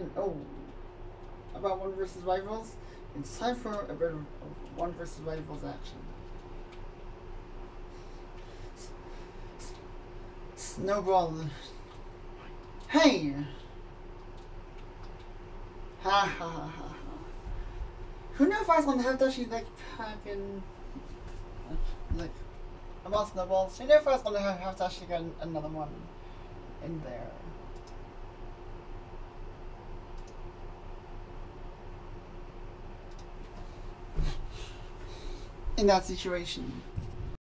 And oh, about one versus rivals. It's time for a bit of one versus rivals action. Snowball. Hey! Ha ha ha ha. Who knows if I was gonna have to actually like fucking like about snowballs? Who knows if I was gonna have, have to actually get another one in there? In that situation.